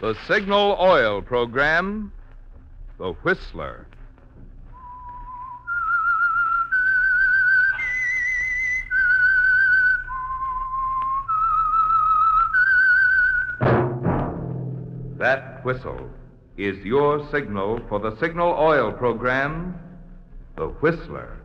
The Signal Oil Program, The Whistler. That whistle is your signal for the Signal Oil Program, The Whistler.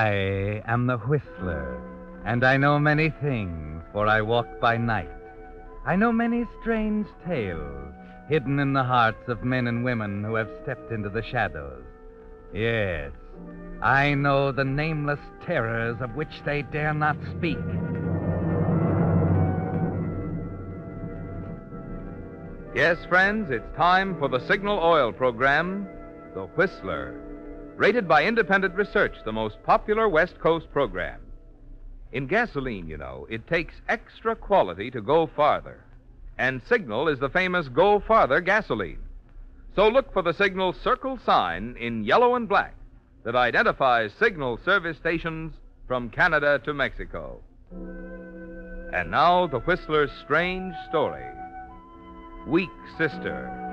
I am the Whistler, and I know many things, for I walk by night. I know many strange tales hidden in the hearts of men and women who have stepped into the shadows. Yes, I know the nameless terrors of which they dare not speak. Yes, friends, it's time for the Signal Oil Program, The Whistler. Rated by independent research, the most popular West Coast program. In gasoline, you know, it takes extra quality to go farther. And Signal is the famous Go Farther gasoline. So look for the Signal circle sign in yellow and black that identifies Signal service stations from Canada to Mexico. And now, the Whistler's strange story Weak Sister.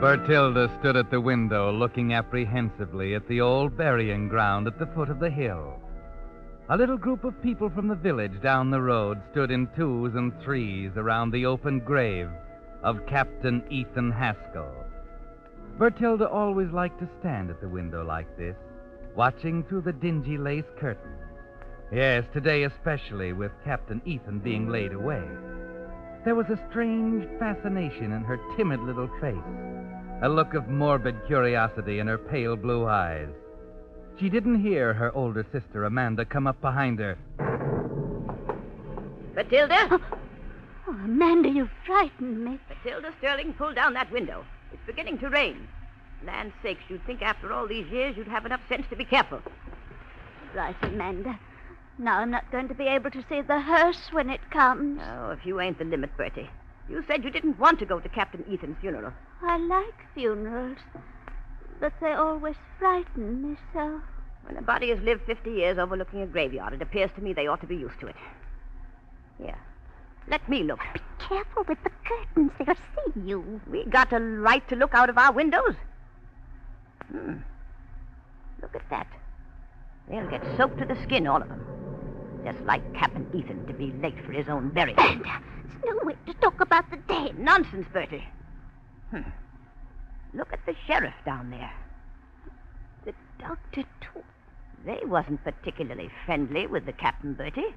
Bertilda stood at the window looking apprehensively at the old burying ground at the foot of the hill. A little group of people from the village down the road stood in twos and threes around the open grave of Captain Ethan Haskell. Bertilda always liked to stand at the window like this, watching through the dingy lace curtains. Yes, today especially, with Captain Ethan being laid away. There was a strange fascination in her timid little face, a look of morbid curiosity in her pale blue eyes. She didn't hear her older sister Amanda come up behind her. Matilda? Oh, oh Amanda, you frightened me. Matilda Sterling, pull down that window. It's beginning to rain. Land sakes, you'd think after all these years you'd have enough sense to be careful. Right, Amanda. Now I'm not going to be able to see the hearse when it comes. Oh, if you ain't the limit, Bertie. You said you didn't want to go to Captain Ethan's funeral. I like funerals, but they always frighten me so. When a body has lived 50 years overlooking a graveyard, it appears to me they ought to be used to it. Here, let me look. Be careful with the curtains. They'll see you. We got a right to look out of our windows. Hmm. Look at that. They'll get soaked to the skin, all of them. Just like Captain Ethan to be late for his own burial. It's no way to talk about the dead. Nonsense, Bertie. Hmm. Look at the sheriff down there. The doctor, too. They wasn't particularly friendly with the captain, Bertie.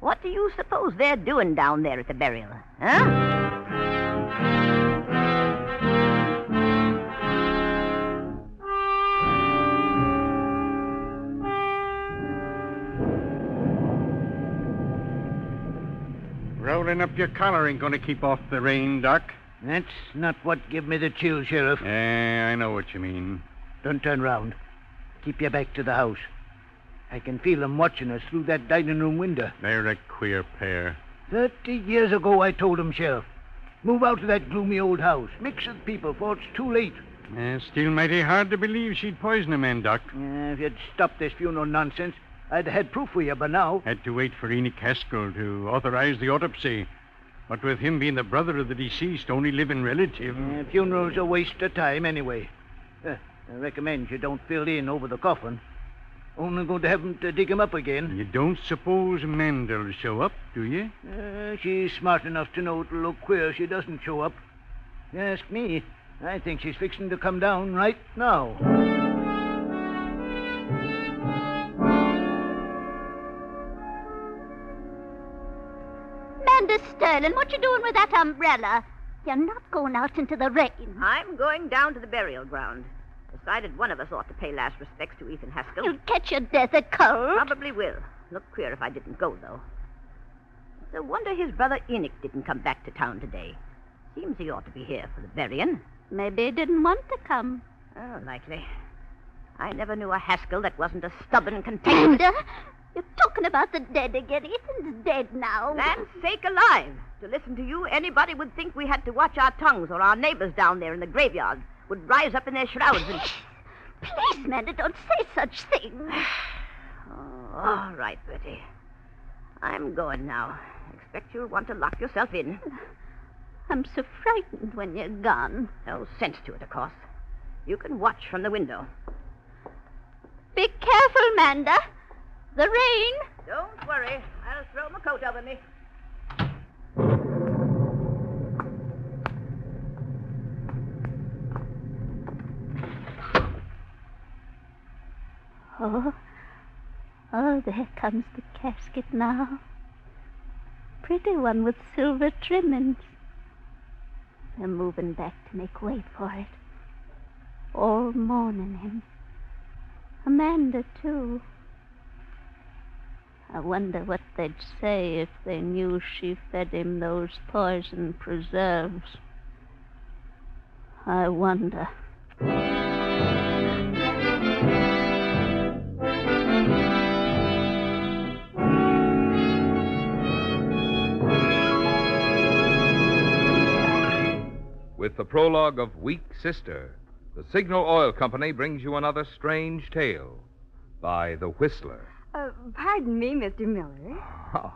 What do you suppose they're doing down there at the burial? Huh? Rolling up your collar ain't going to keep off the rain, Doc. That's not what give me the chill, Sheriff. Yeah, I know what you mean. Don't turn round. Keep your back to the house. I can feel them watching us through that dining room window. They're a queer pair. Thirty years ago, I told 'em, Sheriff. Move out of that gloomy old house. Mix with people, for it's too late. Yeah, still mighty hard to believe she'd poison a man, Doc. Uh, if you'd stopped this funeral nonsense, I'd had proof for you by now. Had to wait for Enoch Haskell to authorize the autopsy. What with him being the brother of the deceased, only living relative. Uh, funeral's a waste of time anyway. Uh, I recommend you don't fill in over the coffin. Only going to have 'em to dig him up again. You don't suppose Amanda'll show up, do you? Uh, she's smart enough to know it'll look queer if she doesn't show up. Ask me. I think she's fixing to come down right now. Amanda Sterling, what you doing with that umbrella? You're not going out into the rain. I'm going down to the burial ground. Decided one of us ought to pay last respects to Ethan Haskell. You'll catch your death of cold. Probably will. Look queer if I didn't go, though. It's a wonder his brother Enoch didn't come back to town today. Seems he ought to be here for the burying. Maybe he didn't want to come. Oh, likely. I never knew a Haskell that wasn't a stubborn, cantankerous. You're talking about the dead again. Ethan's dead now. Land's sake alive. To listen to you, anybody would think we had to watch our tongues or our neighbors down there in the graveyard would rise up in their shrouds and. Please, Amanda, don't say such things. Oh, all right, Bertie. I'm going now. Expect you'll want to lock yourself in. I'm so frightened when you're gone. No sense to it, of course. You can watch from the window. Be careful, Amanda. The rain. Don't worry. I'll throw my coat over me. Oh, oh, there comes the casket now. Pretty one with silver trimmings. They're moving back to make way for it. All mourning him. Amanda, too. I wonder what they'd say if they knew she fed him those poison preserves. I wonder. With the prologue of Weak Sister, the Signal Oil Company brings you another strange tale by The Whistler. Uh, pardon me, Mr. Miller. Oh,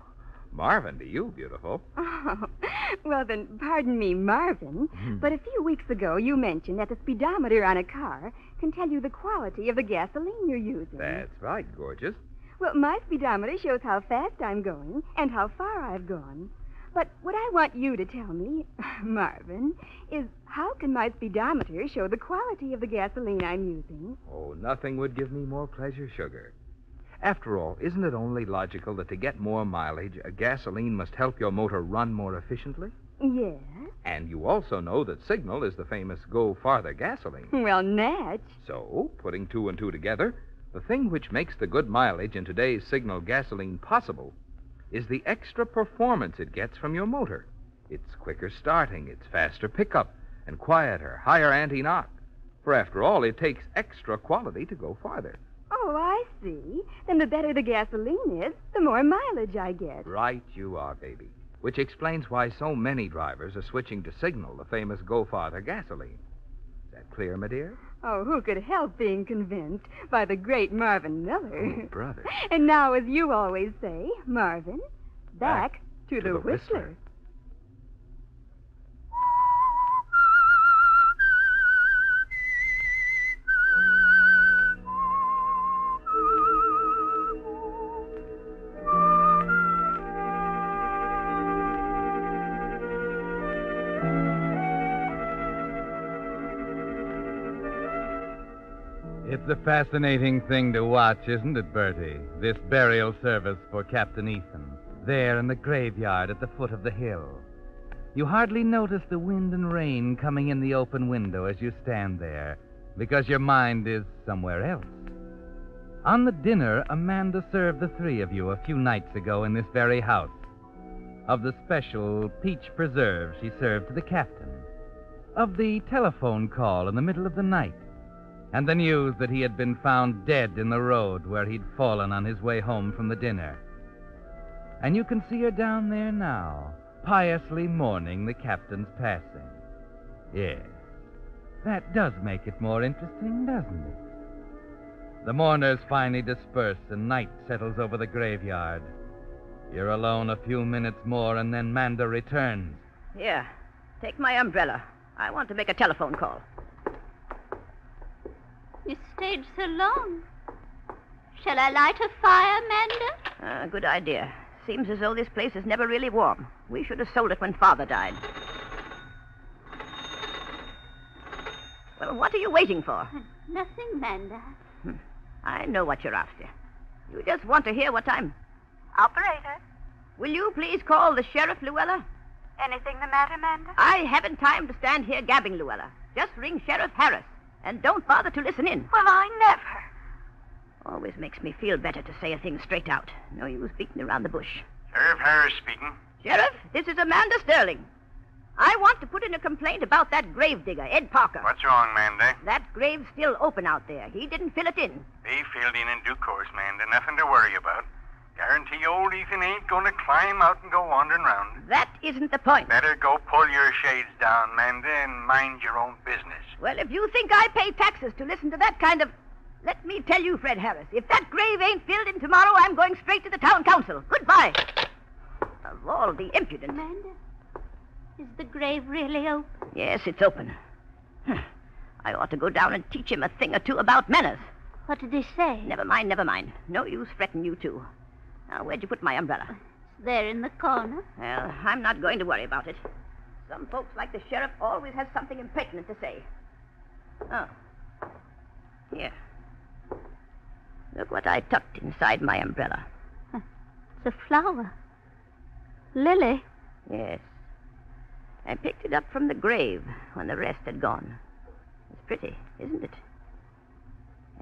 Marvin, to you, beautiful. Oh, well, then, pardon me, Marvin. But a few weeks ago, you mentioned that the speedometer on a car can tell you the quality of the gasoline you're using. That's right, gorgeous. Well, my speedometer shows how fast I'm going and how far I've gone. But what I want you to tell me, Marvin, is how can my speedometer show the quality of the gasoline I'm using? Oh, nothing would give me more pleasure, sugar. After all, isn't it only logical that to get more mileage, a gasoline must help your motor run more efficiently? Yes. And you also know that Signal is the famous Go Farther gasoline. Well, Natch. So, putting two and two together, the thing which makes the good mileage in today's Signal gasoline possible is the extra performance it gets from your motor. It's quicker starting, it's faster pickup, and quieter, higher anti knock. For after all, it takes extra quality to go farther. Oh, I see. Then the better the gasoline is, the more mileage I get. Right you are, baby. Which explains why so many drivers are switching to Signal, the famous Go Farther gasoline. Is that clear, my dear? Oh, who could help being convinced by the great Marvin Miller? Oh, brother. And now, as you always say, Marvin, back, to, the, the Whistler. Whistler. A fascinating thing to watch, isn't it, Bertie? This burial service for Captain Ethan, there in the graveyard at the foot of the hill. You hardly notice the wind and rain coming in the open window as you stand there, because your mind is somewhere else. On the dinner Amanda served the three of you a few nights ago in this very house. Of the special peach preserve she served to the captain. Of the telephone call in the middle of the night and the news that he had been found dead in the road where he'd fallen on his way home from the dinner. And you can see her down there now, piously mourning the captain's passing. Yes, that does make it more interesting, doesn't it? The mourners finally disperse and night settles over the graveyard. You're alone a few minutes more, and then Manda returns. Here, take my umbrella. I want to make a telephone call. You stayed so long. Shall I light a fire, Amanda? Uh, good idea. Seems as though this place is never really warm. We should have sold it when Father died. Well, what are you waiting for? Nothing, Amanda. I know what you're after. You just want to hear what I'm. Operator, Will you please call the sheriff, Luella? anything the matter, Amanda? I haven't time to stand here gabbing, Luella. Just ring Sheriff Harris. And don't bother to listen in. Well, I never. Always makes me feel better to say a thing straight out. No use beating around the bush. Sheriff Harris speaking. Sheriff, this is Amanda Sterling. I want to put in a complaint about that gravedigger, Ed Parker. What's wrong, Manda? That grave's still open out there. He didn't fill it in. Be filled in in due course, Manda. Nothing to worry about. Guarantee old Ethan ain't going to climb out and go wandering round. That isn't the point. Better go pull your shades down, Manda, and mind your own business. Well, if you think I pay taxes to listen to that kind of. Let me tell you, Fred Harris, if that grave ain't filled in tomorrow, I'm going straight to the town council. Goodbye. Of all the impudence. Amanda, is the grave really open? Yes, it's open. I ought to go down and teach him a thing or two about manners. What did he say? Never mind, never mind. No use fretting you two. Now, where'd you put my umbrella? There in the corner. Well, I'm not going to worry about it. Some folks, like the sheriff, always has something impertinent to say. Oh. Here. Look what I tucked inside my umbrella. It's a flower. Lily. Yes. I picked it up from the grave when the rest had gone. It's pretty, isn't it?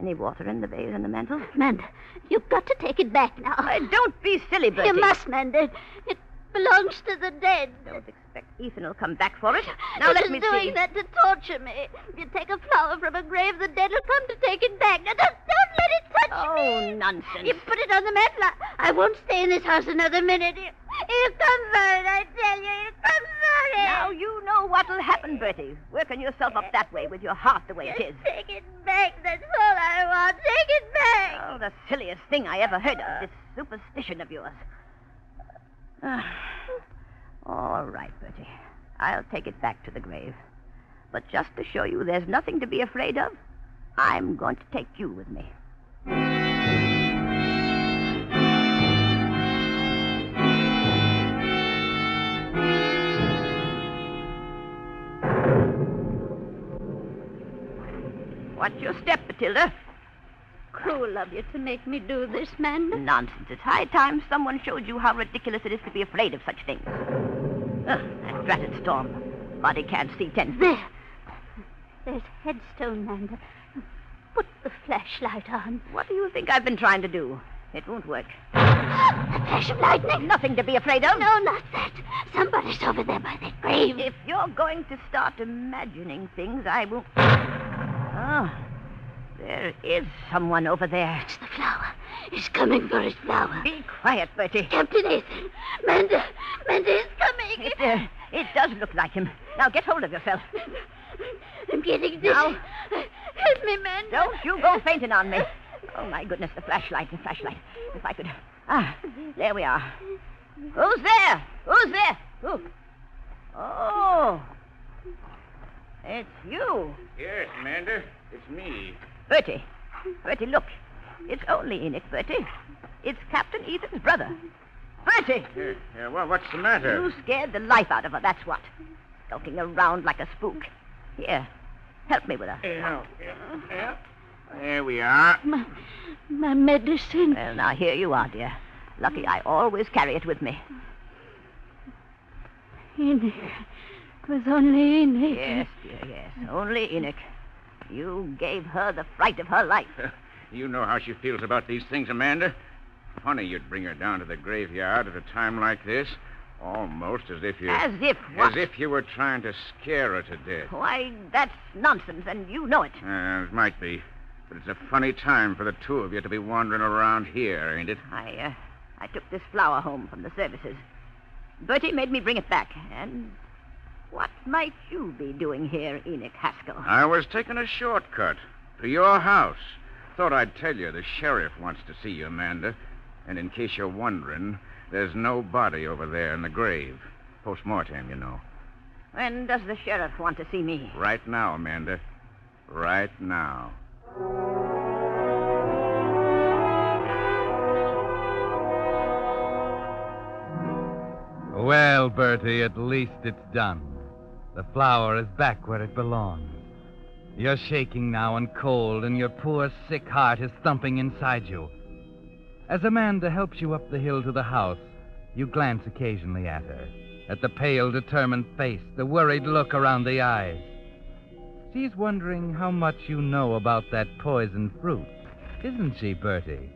Any water in the vase and the mantel? Amanda, you've got to take it back now. Uh, don't be silly, Bertie. You must, Amanda. It belongs to the dead. Don't expect Ethan will come back for it. Now You're let me doing see. that to torture me. If you take a flower from a grave, the dead will come to take it back. Now, don't, don't let it touch me. Oh, nonsense. You put it on the mantel. I, won't stay in this house another minute. You come for it, I tell you. You come it. Now you know what'll happen, Bertie. Working yourself up that way with your heart the way it is. Take it back. That's all I want. Take it back. Oh, the silliest thing I ever heard of, this superstition of yours. Ah. All right, Bertie. I'll take it back to the grave. But just to show you there's nothing to be afraid of, I'm going to take you with me. Watch your step, Matilda. Cruel of you to make me do this, Amanda. Nonsense. It's high time someone showed you how ridiculous it is to be afraid of such things. Ugh, that dratted storm. Body can't see ten feet. There. There's headstone, Amanda. Put the flashlight on. What do you think I've been trying to do? It won't work. A flash of lightning. Nothing to be afraid of. No, not that. Somebody's over there by that grave. If you're going to start imagining things, I won't. Oh, there is someone over there. It's the flower. He's coming for his flower. Be quiet, Bertie. Captain Ethan. Amanda. Amanda is coming. It, uh, it does look like him. Now get hold of yourself. I'm getting dizzy. Now. Help me, Amanda. Don't you go fainting on me. Oh, my goodness, the flashlight, the flashlight. If I could. Ah, there we are. Who's there? Who's there? Who? Oh. It's you. Yes, Amanda, it's me. Bertie. Bertie, look. It's only Enoch, Bertie. It's Captain Ethan's brother. Bertie! Yeah, yeah, well, what's the matter? You scared the life out of her, that's what. Skulking around like a spook. Here, help me with her. Yeah, yeah, yeah. There we are. My, my medicine. Well, now, here you are, dear. Lucky I always carry it with me. Enoch. It was only Enoch. Yes, dear, yes. Only Enoch. You gave her the fright of her life. You know how she feels about these things, Amanda. Funny you'd bring her down to the graveyard at a time like this. Almost as if you. As if what? As if you were trying to scare her to death. Why, that's nonsense, and you know it. Uh, it might be. But it's a funny time for the two of you to be wandering around here, ain't it? I, uh, I took this flower home from the services. Bertie made me bring it back, and what might you be doing here, Enoch Haskell? I was taking a shortcut to your house. Thought I'd tell you the sheriff wants to see you, Amanda. And in case you're wondering, there's no body over there in the grave. Post-mortem, you know. When does the sheriff want to see me? Right now, Amanda. Right now. Well, Bertie, at least it's done. The flower is back where it belongs. You're shaking now and cold, and your poor sick heart is thumping inside you. As Amanda helps you up the hill to the house, you glance occasionally at her, at the pale, determined face, the worried look around the eyes. She's wondering how much you know about that poison fruit, isn't she, Bertie?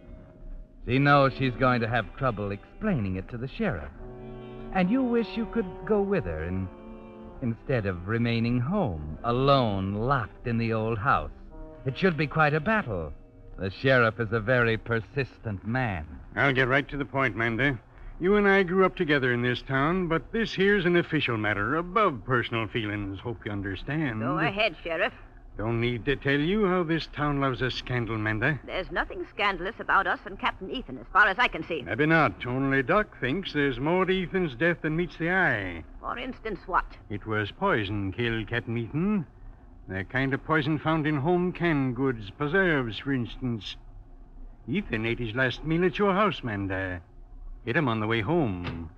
She knows she's going to have trouble explaining it to the sheriff. And you wish you could go with her in, instead of remaining home, alone, locked in the old house. It should be quite a battle. The sheriff is a very persistent man. I'll get right to the point, Manda. You and I grew up together in this town, but this here's an official matter, above personal feelings. Hope you understand. Go ahead, Sheriff. Don't need to tell you how this town loves a scandal, Manda. There's nothing scandalous about us and Captain Ethan, as far as I can see. Maybe not. Only Doc thinks there's more to Ethan's death than meets the eye. For instance, what? It was poison killed Captain Ethan. The kind of poison found in home canned goods, preserves, for instance. Ethan ate his last meal at your house, Manda. Hit him on the way home.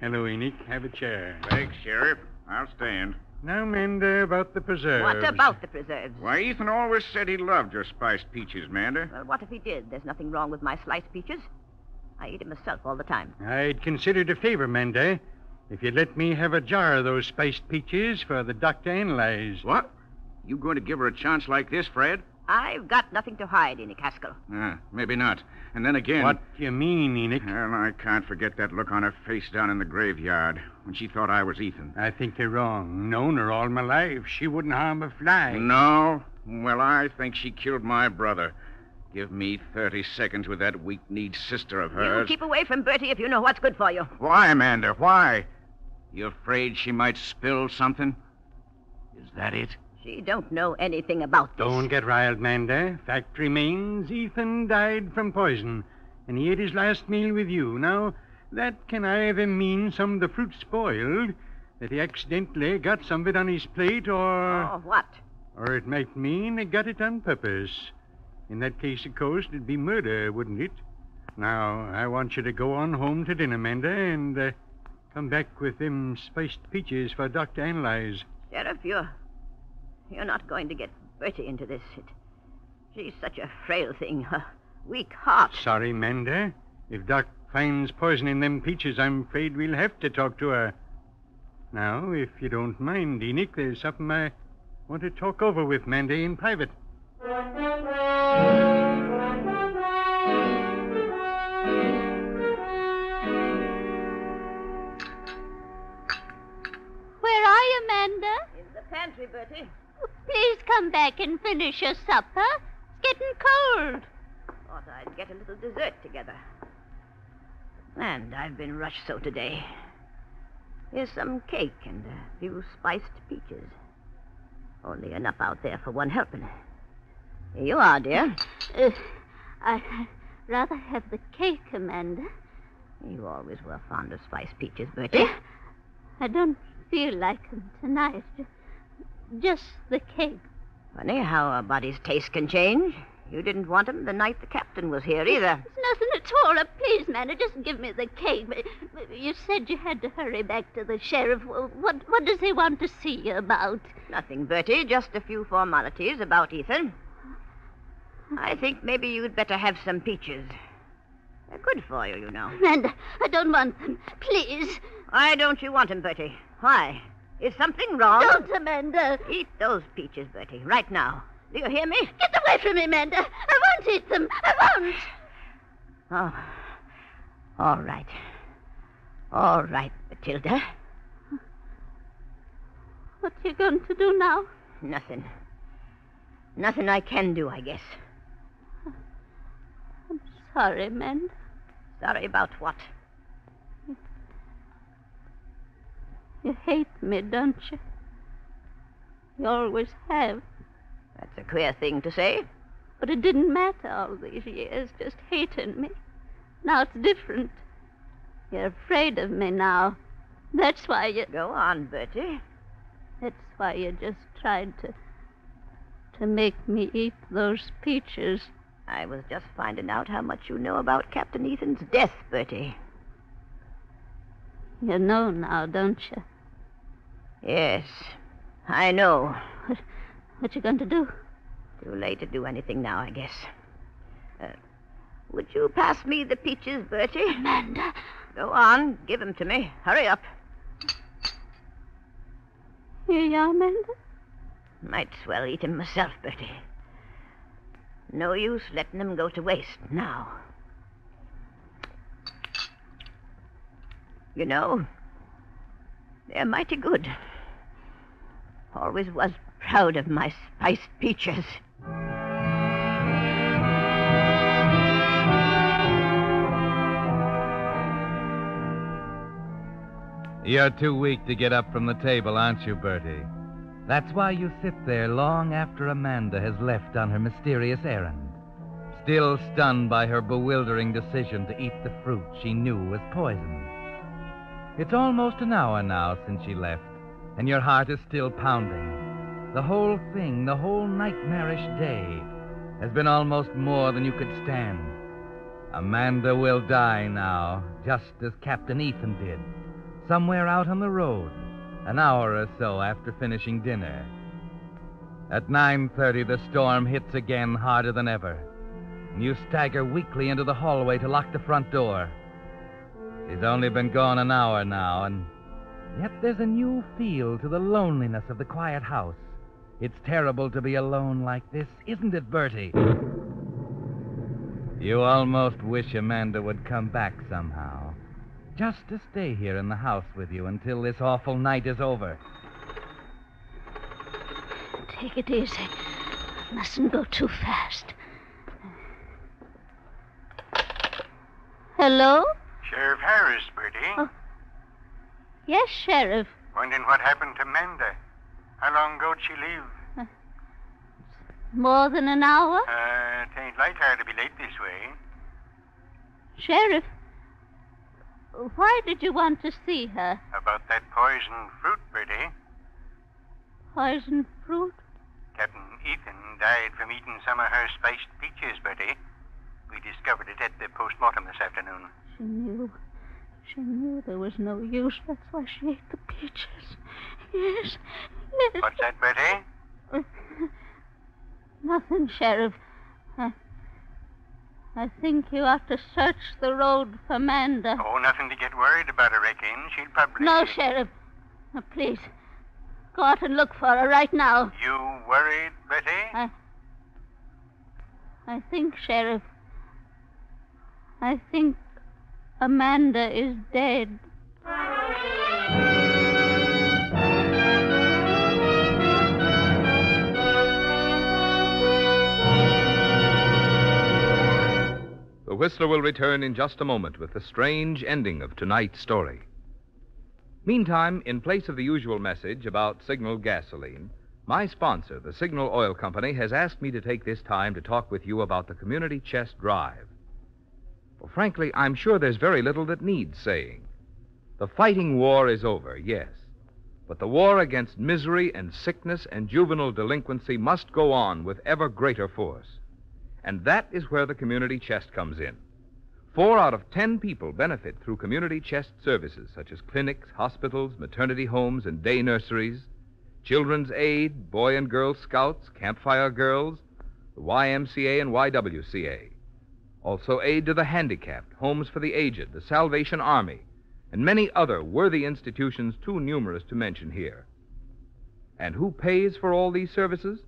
Hello, Enoch. Have a chair. Thanks, Sheriff. I'll stand. Now, Manda, about the preserves. What about the preserves? Why, Ethan always said he loved your spiced peaches, Manda. Well, what if he did? There's nothing wrong with my sliced peaches. I eat 'em myself all the time. I'd consider it a favor, Manda, if you'd let me have a jar of those spiced peaches for the doctor to analyze. What? You going to give her a chance like this, Fred? I've got nothing to hide, Enoch Haskell. Ah, maybe not. And then again. What do you mean, Enoch? Well, I can't forget that look on her face down in the graveyard when she thought I was Ethan. I think you're wrong. Known her all my life. She wouldn't harm a fly. No? Well, I think she killed my brother. Give me 30 seconds with that weak-kneed sister of hers. You hers. keep away from Bertie if you know what's good for you. Why, Amanda? Why? You afraid she might spill something? Is that it? She don't know anything about this. Don't get riled, Manda. Fact remains, Ethan died from poison, and he ate his last meal with you. Now, that can either mean some of the fruit spoiled, that he accidentally got some of it on his plate, or... Oh, what? Or it might mean he got it on purpose. In that case, of course, it'd be murder, wouldn't it? Now, I want you to go on home to dinner, Manda, and uh, come back with them spiced peaches for Dr. analyze. Sheriff, you're. You're not going to get Bertie into this. It, she's such a frail thing, a weak heart. Sorry, Manda. If Doc finds poison in them peaches, I'm afraid we'll have to talk to her. Now, if you don't mind, Enoch, there's something I want to talk over with Manda in private. Where are you, Amanda? In the pantry, Bertie. Please come back and finish your supper. It's getting cold. Thought I'd get a little dessert together. And I've been rushed so today. Here's some cake and a few spiced peaches. Only enough out there for one helping. Here you are, dear. Uh, I'd rather have the cake, Amanda. You always were fond of spiced peaches, Bertie. I don't feel like them tonight. Ju- Just the cake. Funny how a body's taste can change. You didn't want 'em the night the captain was here either. It's nothing at all. Uh, please, Amanda, just give me the cake. You said you had to hurry back to the sheriff. What, what does he want to see you about? Nothing, Bertie. Just a few formalities about Ethan. I think maybe you'd better have some peaches. They're good for you, you know. Amanda, I don't want them. Please. Why don't you want 'em, Bertie? Why? Is something wrong? Don't, Amanda. Eat those peaches, Bertie, right now. Do you hear me? Get away from me, Amanda. I won't eat them. I won't. Oh. All right. All right, Matilda. What are you going to do now? Nothing. Nothing I can do, I guess. I'm sorry, Amanda. Sorry about what? You hate me, don't you? You always have. That's a queer thing to say. But it didn't matter all these years, just hating me. Now it's different. You're afraid of me now. That's why you. Go on, Bertie. That's why you just tried to. to make me eat those peaches. I was just finding out how much you know about Captain Ethan's death, Bertie. You know now, don't you? Yes, I know. What you going to do? Too late to do anything now, I guess. Uh, would you pass me the peaches, Bertie? Amanda. Go on, give 'em to me. Hurry up. Here you are, Amanda. Might swell eat 'em myself, Bertie. No use letting 'em go to waste now. You know, they're mighty good. Always was proud of my spiced peaches. You're too weak to get up from the table, aren't you, Bertie? That's why you sit there long after Amanda has left on her mysterious errand, still stunned by her bewildering decision to eat the fruit she knew was poison. It's almost an hour now since she left and your heart is still pounding. The whole thing, the whole nightmarish day, has been almost more than you could stand. Amanda will die now, just as Captain Ethan did, somewhere out on the road, an hour or so after finishing dinner. At 9:30 the storm hits again harder than ever. And you stagger weakly into the hallway to lock the front door. She's only been gone an hour now, and yet there's a new feel to the loneliness of the quiet house. It's terrible to be alone like this, isn't it, Bertie? You almost wish Amanda would come back somehow. Just to stay here in the house with you until this awful night is over. Take it easy. Mustn't go too fast. Hello? Sheriff Harris, Bertie. Oh. Yes, Sheriff. Wondering what happened to Manda. How long ago'd she leave? More than an hour? Uh, it ain't like her to be late this way. Sheriff, why did you want to see her? About that poison fruit, Bertie. Poison fruit? Captain Ethan died from eating some of her spiced peaches, Bertie. We discovered it at the postmortem this afternoon. She knew. She knew there was no use. That's why she ate the peaches. Yes, yes. What's that, Bertie? Nothing, Sheriff. I, I think you ought to search the road for Manda. Oh, nothing to get worried about, I reckon. She'll probably. No, Sheriff. Now, please, go out and look for her right now. You worried, Bertie? I, I think, Sheriff, I think Amanda is dead. The Whistler will return in just a moment with the strange ending of tonight's story. Meantime, in place of the usual message about Signal gasoline, my sponsor, the Signal Oil Company, has asked me to take this time to talk with you about the Community Chest Drive. Well, frankly, I'm sure there's very little that needs saying. The fighting war is over, yes. But the war against misery and sickness and juvenile delinquency must go on with ever greater force. And that is where the community chest comes in. Four out of ten people benefit through community chest services such as clinics, hospitals, maternity homes, and day nurseries, children's aid, boy and girl scouts, campfire girls, the YMCA and YWCA. Also, aid to the handicapped, homes for the aged, the Salvation Army, and many other worthy institutions too numerous to mention here. And who pays for all these services?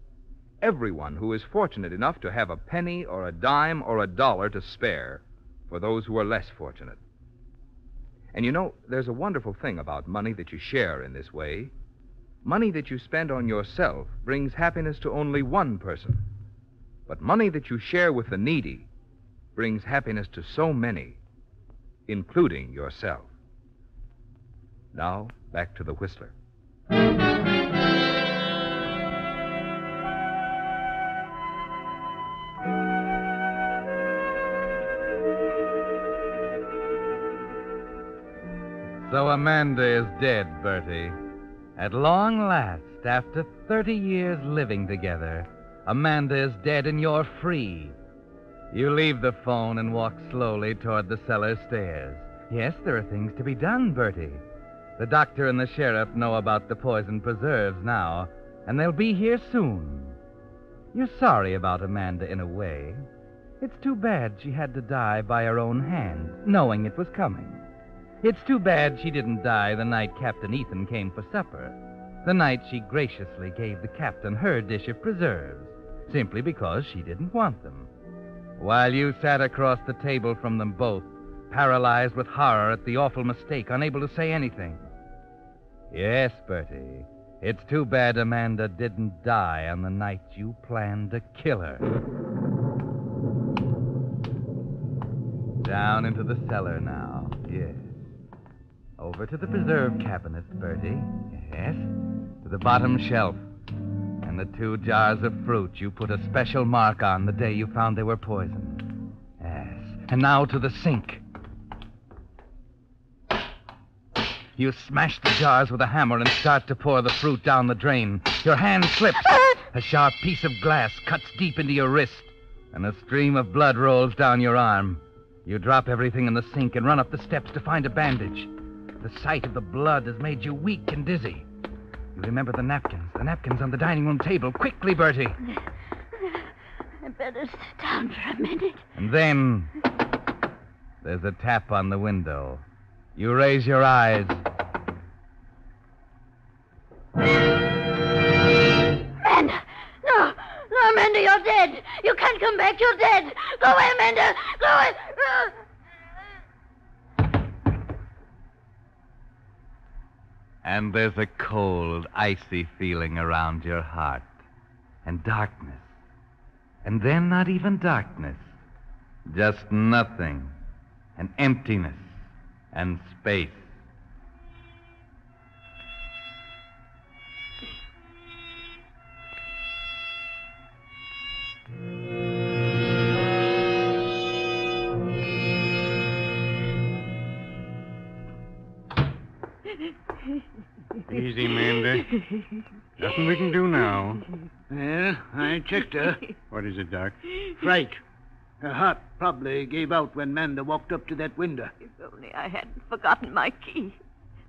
everyone who is fortunate enough to have a penny or a dime or a dollar to spare for those who are less fortunate. And you know, there's a wonderful thing about money that you share in this way. Money that you spend on yourself brings happiness to only one person. But money that you share with the needy brings happiness to so many, including yourself. Now, back to the Whistler. So Amanda is dead, Bertie. At long last, after 30 years living together, Amanda is dead and you're free. You leave the phone and walk slowly toward the cellar stairs. Yes, there are things to be done, Bertie. The doctor and the sheriff know about the poison preserves now, and they'll be here soon. You're sorry about Amanda in a way. It's too bad she had to die by her own hand, knowing it was coming. It's too bad she didn't die the night Captain Ethan came for supper. The night she graciously gave the captain her dish of preserves, simply because she didn't want them. While you sat across the table from them both, paralyzed with horror at the awful mistake, unable to say anything. Yes, Bertie, it's too bad Amanda didn't die on the night you planned to kill her. Down into the cellar now, yes. Over to the preserve cabinet, Bertie. Yes. To the bottom shelf. And the two jars of fruit you put a special mark on the day you found they were poisoned. Yes. And now to the sink. You smash the jars with a hammer and start to pour the fruit down the drain. Your hand slips. A sharp piece of glass cuts deep into your wrist, and a stream of blood rolls down your arm. You drop everything in the sink and run up the steps to find a bandage. The sight of the blood has made you weak and dizzy. You remember the napkins, the napkins on the dining room table. Quickly, Bertie. I better sit down for a minute. And then there's a tap on the window. You raise your eyes. Amanda! No! No, Amanda, you're dead! You can't come back, you're dead! Go away, Amanda! Go away! And there's a cold, icy feeling around your heart. And darkness. And then not even darkness. Just nothing. And emptiness. And space. Nothing we can do now. Well, I checked her. What is it, Doc? Fright. Her heart probably gave out when Manda walked up to that window. If only I hadn't forgotten my key.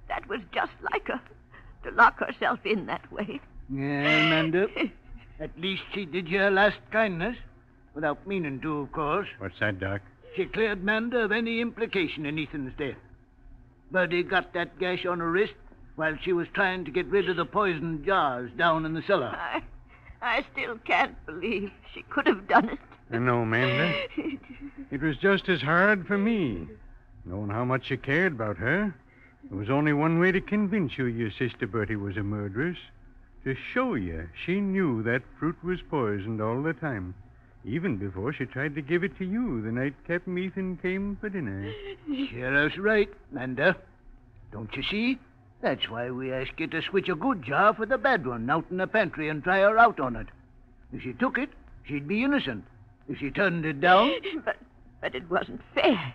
That was just like her. To lock herself in that way. Yeah, Manda. At least she did you her last kindness. Without meaning to, of course. What's that, Doc? She cleared Manda of any implication in Ethan's death. Buddy got that gash on her wrist while she was trying to get rid of the poisoned jars down in the cellar. I, I still can't believe she could have done it. I know, Amanda. It was just as hard for me. Knowing how much you cared about her. There was only one way to convince you your sister Bertie was a murderess. To show you she knew that fruit was poisoned all the time. Even before she tried to give it to you the night Captain Ethan came for dinner. Sheriff's right, Manda. Don't you see? That's why we ask you to switch a good jar for the bad one out in the pantry and try her out on it. If she took it, she'd be innocent. If she turned it down, But, but it wasn't fair.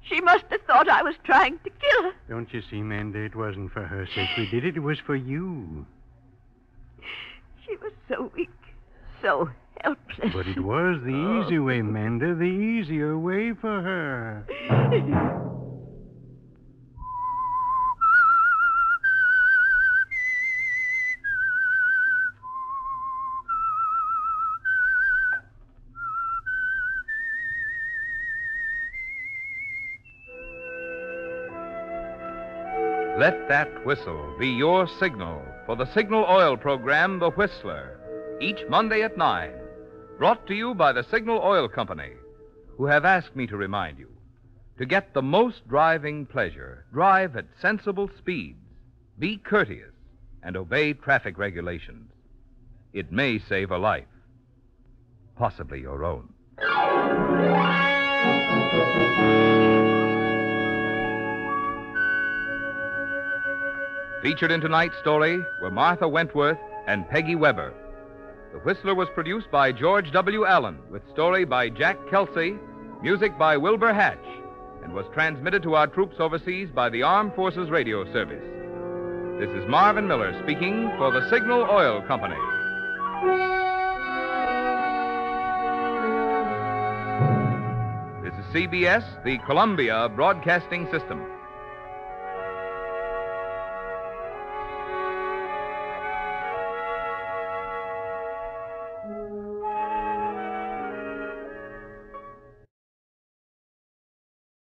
She must have thought I was trying to kill her. Don't you see, Amanda? It wasn't for her sake we did it. It was for you. She was so weak, so helpless. But it was the easy way, Amanda. The easier way for her. Let that whistle be your signal for the Signal Oil program, The Whistler, each Monday at 9. Brought to you by the Signal Oil Company, who have asked me to remind you to get the most driving pleasure, drive at sensible speeds, be courteous, and obey traffic regulations. It may save a life, possibly your own. Featured in tonight's story were Martha Wentworth and Peggy Webber. The Whistler was produced by George W. Allen, with story by Jack Kelsey, music by Wilbur Hatch, and was transmitted to our troops overseas by the Armed Forces Radio Service. This is Marvin Miller speaking for the Signal Oil Company. This is CBS, the Columbia Broadcasting System.